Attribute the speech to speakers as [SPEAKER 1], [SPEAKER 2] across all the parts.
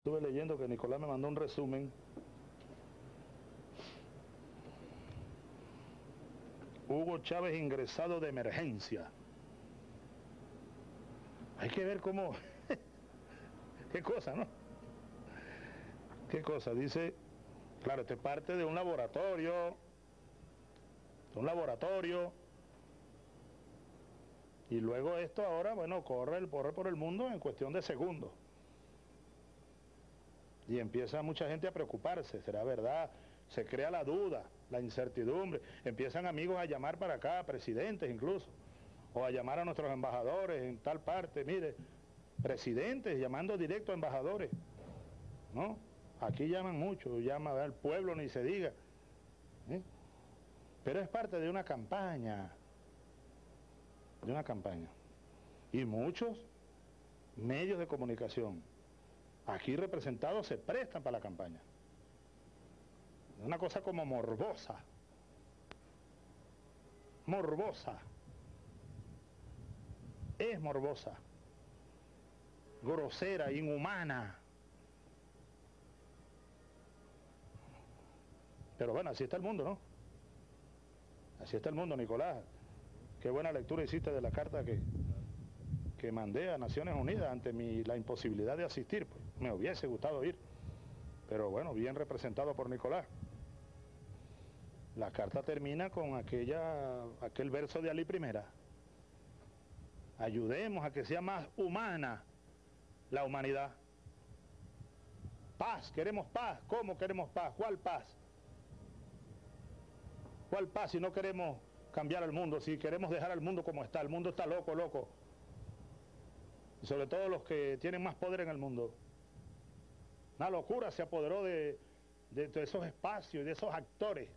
[SPEAKER 1] Estuve leyendo que Nicolás me mandó un resumen. Hugo Chávez ingresado de emergencia. Hay que ver cómo... Qué cosa, ¿no? Qué cosa, dice... Claro, este parte de un laboratorio, un laboratorio, y luego esto ahora, bueno, corre, corre por el mundo en cuestión de segundos. Y empieza mucha gente a preocuparse, ¿será verdad? Se crea la duda, la incertidumbre. Empiezan amigos a llamar para acá, presidentes incluso, o a llamar a nuestros embajadores en tal parte. Mire, presidentes llamando directo a embajadores, ¿no? Aquí llaman mucho, llama al pueblo ni se diga. ¿eh? Pero es parte de una campaña, de una campaña. Y muchos medios de comunicación aquí representados se prestan para la campaña. Una cosa como morbosa. Morbosa. Es morbosa. Grosera, inhumana. Pero bueno, así está el mundo, ¿no? Así está el mundo, Nicolás. Qué buena lectura hiciste de la carta que, que mandé a Naciones Unidas ante mi, la imposibilidad de asistir. Pues me hubiese gustado ir, pero bueno, bien representado por Nicolás. La carta termina con aquella, aquel verso de Ali Primera. Ayudemos a que sea más humana la humanidad. Paz, queremos paz. ¿Cómo queremos paz? ¿Cuál paz? ¿Cuál paz si no queremos cambiar el mundo? Si queremos dejar al mundo como está. El mundo está loco, loco sobre todo los que tienen más poder en el mundo. Una locura se apoderó de, esos espacios y de esos actores.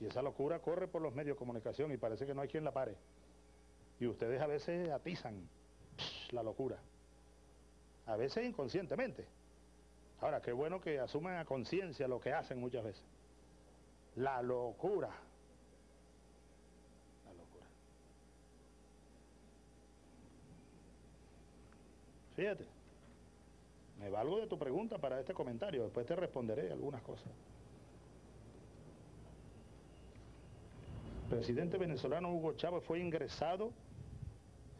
[SPEAKER 1] Y esa locura corre por los medios de comunicación y parece que no hay quien la pare. Y ustedes a veces atizan la locura. A veces inconscientemente. Ahora, qué bueno que asuman a conciencia lo que hacen muchas veces. La locura. Fíjate, me valgo de tu pregunta para este comentario, después te responderé algunas cosas. Presidente venezolano Hugo Chávez fue ingresado,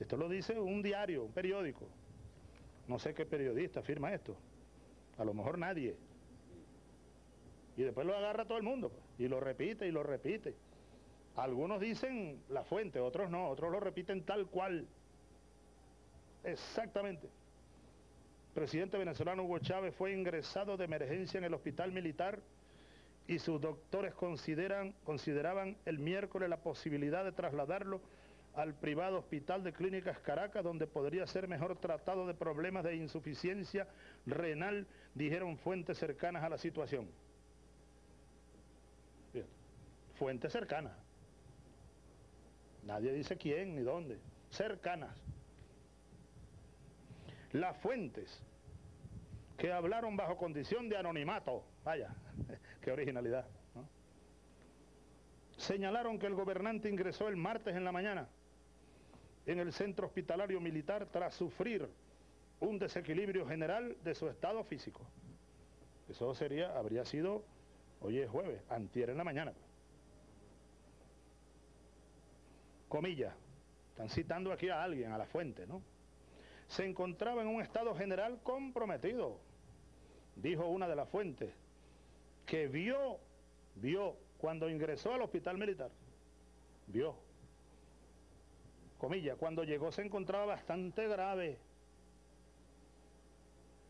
[SPEAKER 1] esto lo dice un diario, un periódico, no sé qué periodista firma esto, a lo mejor nadie. Y después lo agarra todo el mundo, pues, y lo repite y lo repite. Algunos dicen la fuente, otros no, otros lo repiten tal cual. Exactamente presidente venezolano Hugo Chávez fue ingresado de emergencia en el hospital militar y sus doctores consideran, consideraban el miércoles la posibilidad de trasladarlo al privado hospital de clínicas Caracas, donde podría ser mejor tratado de problemas de insuficiencia renal, dijeron fuentes cercanas a la situación. Fuentes cercanas. Nadie dice quién ni dónde. Cercanas las fuentes que hablaron bajo condición de anonimato, vaya, qué originalidad, señalaron que el gobernante ingresó el martes en la mañana en el centro hospitalario militar tras sufrir un desequilibrio general de su estado físico. Eso sería, habría sido, hoy es jueves, antier en la mañana. Comilla, están citando aquí a alguien, a la fuente, ¿no? Se encontraba en un estado general comprometido, dijo una de las fuentes, que vio, vio cuando ingresó al hospital militar, vio, comilla, cuando llegó se encontraba bastante grave.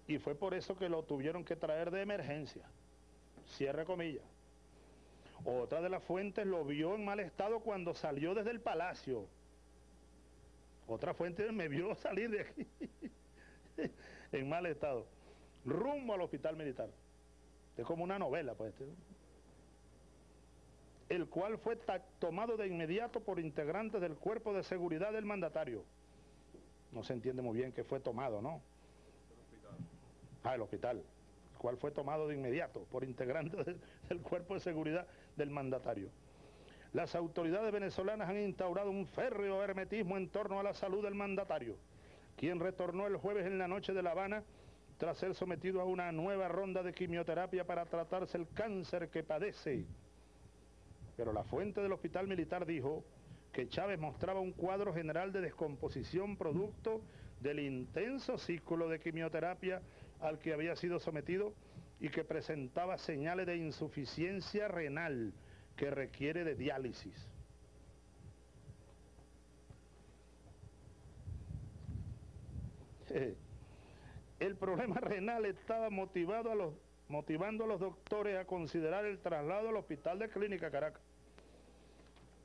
[SPEAKER 1] Y fue por eso que lo tuvieron que traer de emergencia. Cierre comilla. Otra de las fuentes lo vio en mal estado cuando salió desde el palacio otra fuente me vio salir de aquí en mal estado, rumbo al hospital militar. Es como una novela, pues. Este, el cual fue tomado de inmediato por integrantes del cuerpo de seguridad del mandatario. No se entiende muy bien que fue tomado, ¿no? Ah, el hospital. El cual fue tomado de inmediato por integrantes del cuerpo de seguridad del mandatario. Las autoridades venezolanas han instaurado un férreo hermetismo en torno a la salud del mandatario, quien retornó el jueves en la noche de La Habana tras ser sometido a una nueva ronda de quimioterapia para tratarse el cáncer que padece. Pero la fuente del hospital militar dijo que Chávez mostraba un cuadro general de descomposición producto del intenso ciclo de quimioterapia al que había sido sometido y que presentaba señales de insuficiencia renal que requiere de diálisis. El problema renal estaba motivado a los, motivando a los doctores a considerar el traslado al Hospital de Clínica Caracas,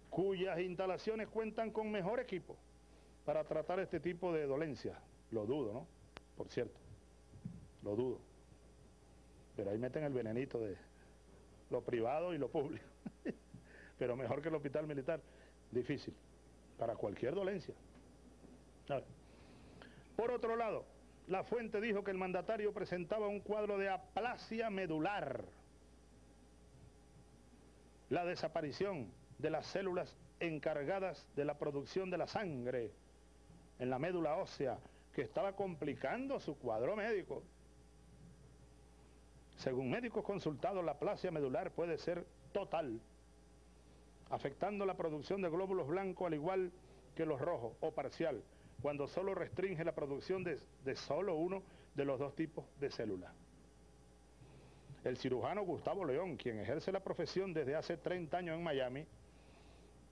[SPEAKER 1] cuyas instalaciones cuentan con mejor equipo para tratar este tipo de dolencias. Lo dudo, ¿no? Por cierto, lo dudo. Pero ahí meten el venenito de lo privado y lo público. Pero mejor que el hospital militar, difícil, para cualquier dolencia. Por otro lado, la fuente dijo que el mandatario presentaba un cuadro de aplasia medular, la desaparición de las células encargadas de la producción de la sangre en la médula ósea, que estaba complicando su cuadro médico. Según médicos consultados, la aplasia medular puede ser total, afectando la producción de glóbulos blancos al igual que los rojos, o parcial, cuando solo restringe la producción de, de solo uno de los dos tipos de células. El cirujano Gustavo León, quien ejerce la profesión desde hace 30 años en Miami,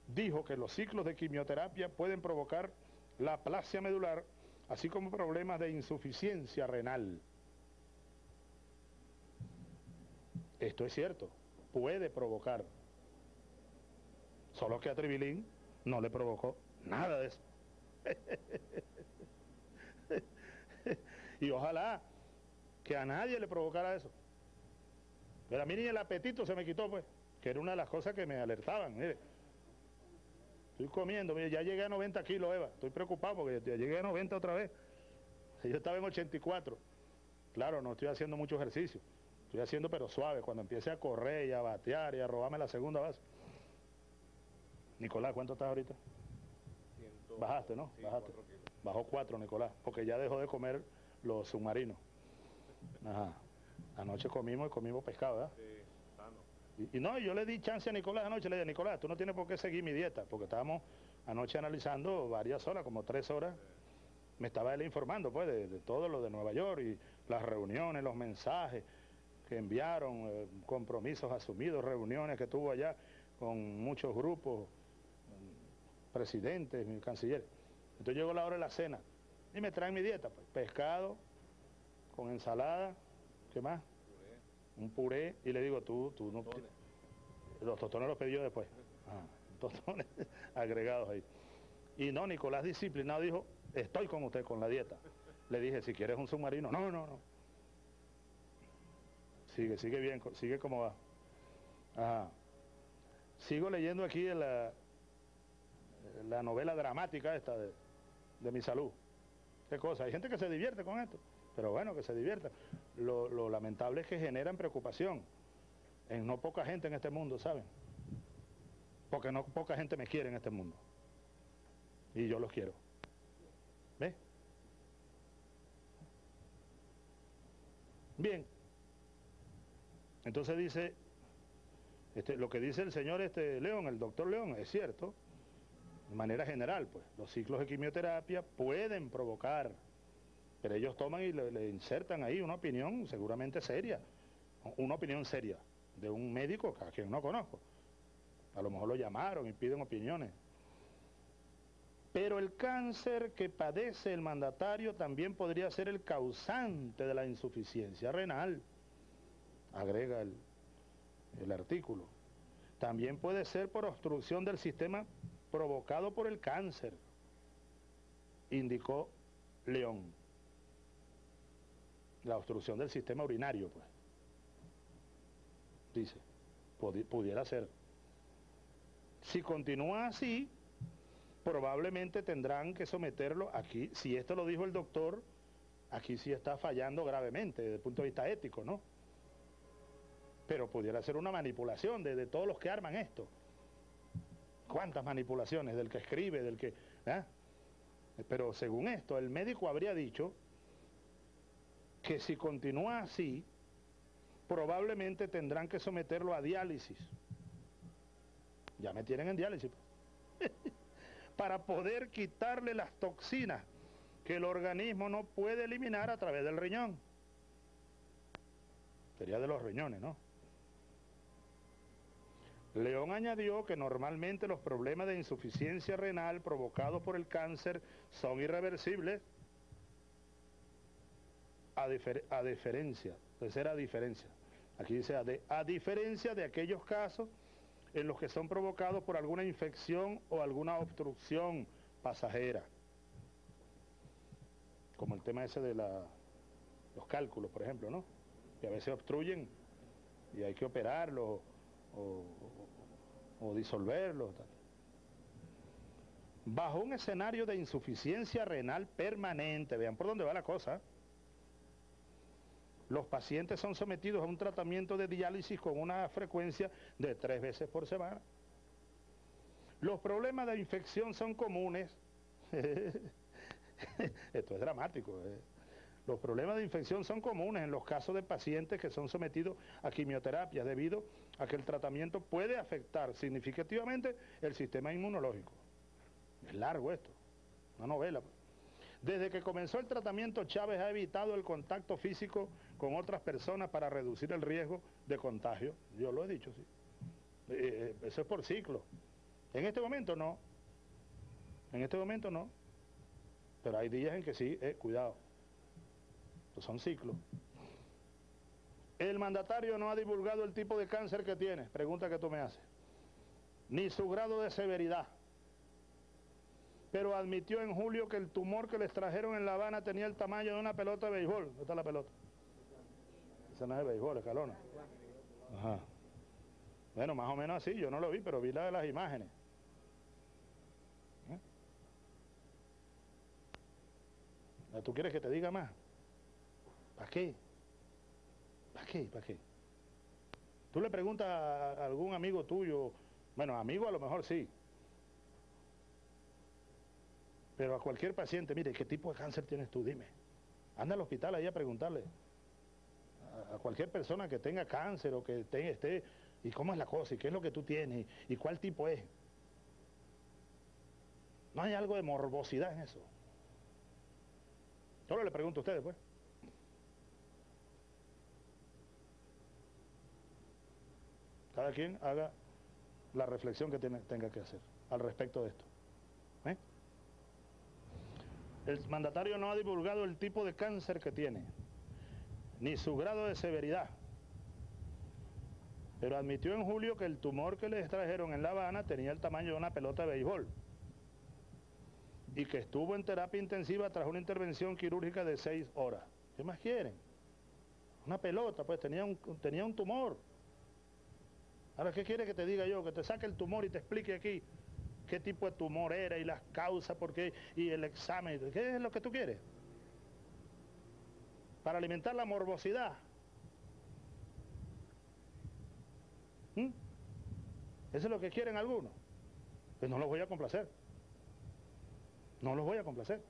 [SPEAKER 1] dijo que los ciclos de quimioterapia pueden provocar la aplasia medular, así como problemas de insuficiencia renal. Esto es cierto, puede provocar. Solo que a Tribilín no le provocó nada de eso. y ojalá que a nadie le provocara eso. Pero a mí ni el apetito se me quitó, pues, que era una de las cosas que me alertaban. Mire, estoy comiendo, mire, ya llegué a 90 kilos, Eva. Estoy preocupado porque ya llegué a 90 otra vez. Yo estaba en 84. Claro, no estoy haciendo mucho ejercicio. Estoy haciendo pero suave. Cuando empiece a correr y a batear y a robarme la segunda base. Nicolás, ¿cuánto estás ahorita? Bajaste, ¿no? Bajaste. Bajó cuatro, Nicolás, porque ya dejó de comer los submarinos. Ajá. Anoche comimos y comimos pescado, ¿verdad? Sí, y, y, no, yo le di chance a Nicolás anoche, le dije, Nicolás, tú no tienes por qué seguir mi dieta, porque estábamos anoche analizando varias horas, como tres horas. Me estaba él informando, pues, de, todo lo de Nueva York y las reuniones, los mensajes que enviaron, eh, compromisos asumidos, reuniones que tuvo allá con muchos grupos presidente, mi canciller. Entonces llegó la hora de la cena y me traen mi dieta, pues, pescado con ensalada, ¿qué más? Un puré y le digo, tú, tú no... Los tostones los pedí después. Ah, tostones agregados ahí. Y no, Nicolás disciplinado dijo, estoy con usted con la dieta. Le dije, si quieres un submarino, no, no, no. Sigue, sigue bien, sigue como va. Ajá. Sigo leyendo aquí la, la novela dramática esta de, mi salud. ¿Qué cosa? Hay gente que se divierte con esto, pero bueno, que se divierta. Lo, lamentable es que generan preocupación en no poca gente en este mundo, ¿saben? Porque no poca gente me quiere en este mundo. Y yo los quiero. ¿Ve? Bien. Entonces dice, este, lo que dice el señor este León, el doctor León, es cierto de manera general, pues, los ciclos de quimioterapia pueden provocar, pero ellos toman y le, insertan ahí una opinión seguramente seria, una opinión seria de un médico a quien no conozco. A lo mejor lo llamaron y piden opiniones. Pero el cáncer que padece el mandatario también podría ser el causante de la insuficiencia renal, agrega el, el artículo. También puede ser por obstrucción del sistema provocado por el cáncer, indicó León. La obstrucción del sistema urinario, pues. Dice, pudiera ser. Si continúa así, probablemente tendrán que someterlo aquí, si esto lo dijo el doctor, aquí sí está fallando gravemente desde el punto de vista ético, ¿no? Pero pudiera ser una manipulación de, de todos los que arman esto cuántas manipulaciones del que escribe, del que... ¿ah? Pero según esto, el médico habría dicho que si continúa así, probablemente tendrán que someterlo a diálisis. Ya me tienen en diálisis. Para poder quitarle las toxinas que el organismo no puede eliminar a través del riñón. Sería de los riñones, ¿no? León añadió que normalmente los problemas de insuficiencia renal provocados por el cáncer son irreversibles a, diferencia, de ser a diferencia, aquí dice a, a diferencia de aquellos casos en los que son provocados por alguna infección o alguna obstrucción pasajera, como el tema ese de la, los cálculos, por ejemplo, ¿no? Que a veces obstruyen y hay que operarlos o, disolverlos. Bajo un escenario de insuficiencia renal permanente, vean por dónde va la cosa, los pacientes son sometidos a un tratamiento de diálisis con una frecuencia de tres veces por semana. Los problemas de infección son comunes. Esto es dramático. ¿eh? Los problemas de infección son comunes en los casos de pacientes que son sometidos a quimioterapia debido a que el tratamiento puede afectar significativamente el sistema inmunológico. Es largo esto, una novela. Desde que comenzó el tratamiento, Chávez ha evitado el contacto físico con otras personas para reducir el riesgo de contagio. Yo lo he dicho, sí. Eh, eso es por ciclo. En este momento no. En este momento no. Pero hay días en que sí, eh, cuidado son ciclos. El mandatario no ha divulgado el tipo de cáncer que tiene, pregunta que tú me haces, ni su grado de severidad. Pero admitió en julio que el tumor que le extrajeron en La Habana tenía el tamaño de una pelota de béisbol. ¿Dónde está la pelota? Esa no es de béisbol, es calona. Ajá. Bueno, más o menos así, yo no lo vi, pero vi la de las imágenes. ¿Eh? ¿Tú quieres que te diga más? ¿Para qué? ¿Para qué? ¿Para qué? Tú le preguntas a algún amigo tuyo, bueno, amigo a lo mejor sí, pero a cualquier paciente, mire, ¿qué tipo de cáncer tienes tú? Dime. Anda al hospital ahí a preguntarle. A, cualquier persona que tenga cáncer o que esté, ¿y cómo es la cosa? ¿Y qué es lo que tú tienes? ¿Y cuál tipo es? ¿No hay algo de morbosidad en eso? Solo le pregunto a ustedes, pues. Cada quien haga la reflexión que tenga que hacer al respecto de esto. ¿eh? El mandatario no ha divulgado el tipo de cáncer que tiene, ni su grado de severidad, pero admitió en julio que el tumor que le extrajeron en La Habana tenía el tamaño de una pelota de béisbol y que estuvo en terapia intensiva tras una intervención quirúrgica de seis horas. ¿Qué más quieren? Una pelota, pues tenía un, tenía un tumor. Ahora, ¿qué quiere que te diga yo? Que te saque el tumor y te explique aquí qué tipo de tumor era y las causas, por qué, y el examen. ¿Qué es lo que tú quieres? Para alimentar la morbosidad. ¿Mm? Eso es lo que quieren algunos. Pues no los voy a complacer. No los voy a complacer.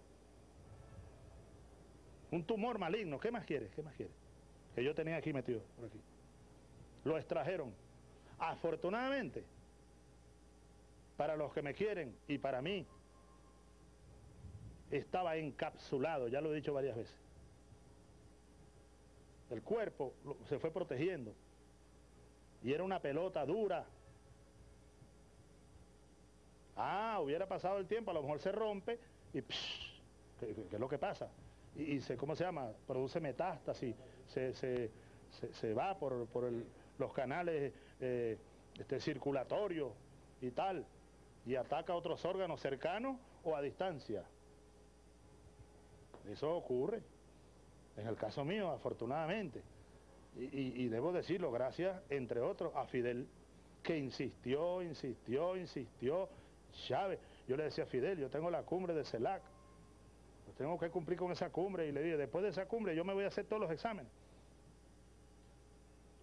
[SPEAKER 1] Un tumor maligno, ¿qué más quieres? ¿Qué más quieres? Que yo tenía aquí metido, por aquí. Lo extrajeron Afortunadamente, para los que me quieren y para mí, estaba encapsulado, ya lo he dicho varias veces. El cuerpo se fue protegiendo y era una pelota dura. Ah, hubiera pasado el tiempo, a lo mejor se rompe y ¿qué, es lo que pasa? Y, se, ¿cómo se llama? Produce metástasis, se, se, va por, por el, los canales eh, este, circulatorios y tal, y ataca a otros órganos cercanos o a distancia. Eso ocurre. En el caso mío, afortunadamente. Y, y, debo decirlo, gracias, entre otros, a Fidel, que insistió, insistió, insistió. Chávez, yo le decía a Fidel, yo tengo la cumbre de CELAC, tengo que cumplir con esa cumbre. Y le dije, después de esa cumbre yo me voy a hacer todos los exámenes.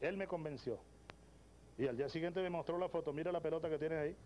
[SPEAKER 1] Él me convenció. Y al día siguiente me mostró la foto, mira la pelota que tienes ahí.